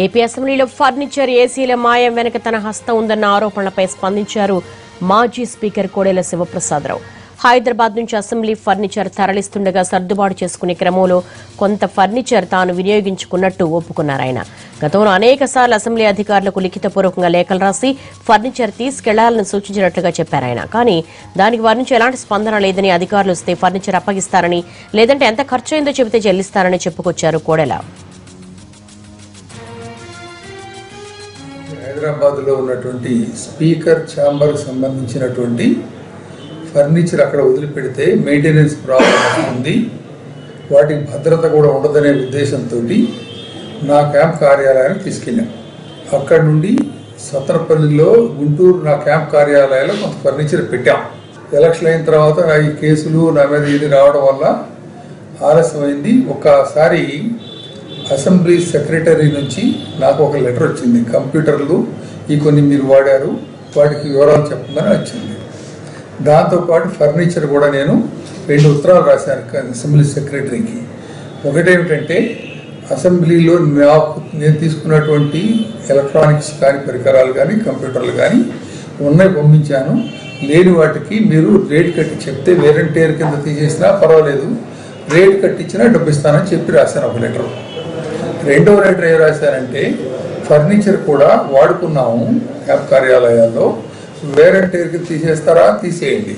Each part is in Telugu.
ఏపీ అసెంబ్లీలో ఫర్నిచర్ ఏసీల మాయం వెనుక తన హస్తం ఉందన్న ఆరోపణలపై స్పందించారు మాజీ స్పీకర్ కోడెల శివప్రసాదరావు. హైదరాబాద్ నుంచి అసెంబ్లీ ఫర్నిచర్ తరలిస్తుండగా సర్దుబాటు చేసుకునే క్రమంలో కొంత ఫర్నిచర్ తాను వినియోగించుకున్నట్టు ఒప్పుకున్నారు ఆయన. గతంలో అనేక సార్లు అసెంబ్లీ అధికారులకు లిఖితపూర్వకంగా లేఖలు రాసి ఫర్నిచర్ తీసుకెళ్ళాలని సూచించినట్లుగా చెప్పారు ఆయన. కానీ దానికి వారి నుంచి ఎలాంటి స్పందన లేదని అధికారులు వస్తే ఫర్నిచర్ అప్పగిస్తారని లేదంటే ఎంత ఖర్చు అయిందో చెబితే చెల్లిస్తారని చెప్పుకొచ్చారు కోడెల. హైదరాబాద్లో ఉన్నటువంటి స్పీకర్ ఛాంబర్కి సంబంధించినటువంటి ఫర్నిచర్ అక్కడ వదిలిపెడితే మెయింటెనెన్స్ ప్రాబ్లం వస్తుంది. వాటికి భద్రత కూడా ఉండదనే ఉద్దేశంతో నా క్యాంప్ కార్యాలయానికి తీసుకెళ్ళాం. అక్కడ నుండి సతరపల్లిలో గుంటూరు నా క్యాంప్ కార్యాలయాల్లో కొంత ఫర్నిచర్ పెట్టాం. ఎలక్షన్ అయిన తర్వాత ఈ కేసులు నా మీద ఇది రావడం వల్ల ఆలస్యమైంది. ఒకసారి అసెంబ్లీ సెక్రటరీ నుంచి నాకు ఒక లెటర్ వచ్చింది. కంప్యూటర్లు ఈ కొన్ని మీరు వాడారు వాటికి వివరాలు చెప్పమని వచ్చింది. దాంతోపాటు ఫర్నిచర్ కూడా నేను రెండు ఉత్తరాలు రాశాను అసెంబ్లీ సెక్రటరీకి. ఒకటేమిటంటే అసెంబ్లీలో నాకు నేను తీసుకున్నటువంటి ఎలక్ట్రానిక్స్ కానీ పరికరాలు కానీ కంప్యూటర్లు కానీ ఉన్నాయి పంపించాను. లేని వాటికి మీరు రేట్ కట్టి చెప్తే వేరంటీర్ కింద తీసేసినా పర్వాలేదు. రేట్ కట్టించినా డబ్బు ఇస్తానని చెప్పి రాశాను ఒక లెటర్. రెండవ లెటర్ ఏం రాశారంటే ఫర్నిచర్ కూడా వాడుకున్నాము యాప్ కార్యాలయాల్లో. వేరంటీర్కి తీసేస్తారా? తీసేయండి.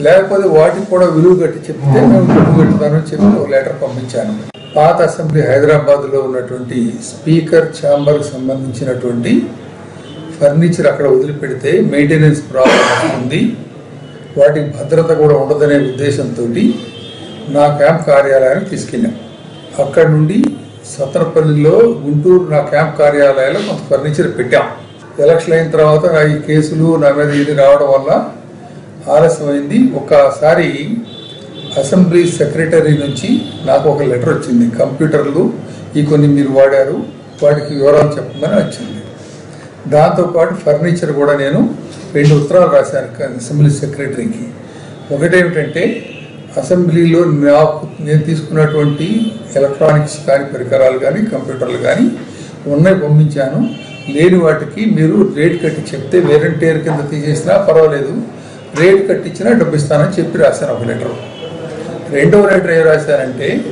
లేకపోతే వాటికి కూడా విలువ కట్టి చెప్తే మేము డబ్బు కట్టుతానని చెప్పి ఒక లెటర్ పంపించాను. పాత అసెంబ్లీ హైదరాబాద్లో ఉన్నటువంటి స్పీకర్ ఛాంబర్కి సంబంధించినటువంటి ఫర్నిచర్ అక్కడ వదిలిపెడితే మెయింటెనెన్స్ ప్రాబ్లం వస్తుంది. వాటికి భద్రత కూడా ఉండదనే ఉద్దేశంతో నా క్యాంప్ కార్యాలయానికి తీసుకెళ్ళాం. అక్కడ నుండి సత్తరపల్లిలో గుంటూరు నా క్యాంప్ కార్యాలయాల్లో కొంత ఫర్నిచర్ పెట్టాం. ఎలక్షన్ అయిన తర్వాత ఈ కేసులు నా మీద ఇది రావడం వల్ల ఆలస్యమైంది. ఒకసారి అసెంబ్లీ సెక్రటరీ నుంచి నాకు ఒక లెటర్ వచ్చింది. కంప్యూటర్లు ఈ కొన్ని మీరు వాడారు. వాటికి వివరాలు చెప్పమని వచ్చింది. దాంతోపాటు ఫర్నిచర్ కూడా నేను రెండు ఉత్తరాలు రాశాను అసెంబ్లీ సెక్రటరీకి. ఒకటేమిటంటే అసెంబ్లీలో నాకు నేను తీసుకున్నటువంటి ఎలక్ట్రానిక్స్ కానీ పరికరాలు కానీ కంప్యూటర్లు కానీ ఉన్నాయి పంపించాను. లేని వాటికి మీరు రేట్ కట్టి చెప్తే వేరంటీర్ కింద తీసేసినా పర్వాలేదు. రేట్ కట్టించినా డబ్బు ఇస్తానని చెప్పి రాశాను ఒక లెటర్. రెండవ లెటర్ ఏం రాశానంటే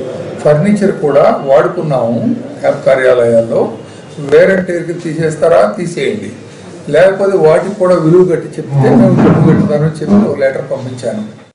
ఫర్నిచర్ కూడా వాడుకున్నాము యాప్ కార్యాలయాల్లో. వేరంటీర్కి తీసేస్తారా? తీసేయండి. లేకపోతే వాటికి కూడా విలువ కట్టి చెప్తే మేము డబ్బు కట్టుతానని చెప్పి ఒక లెటర్ పంపించాను.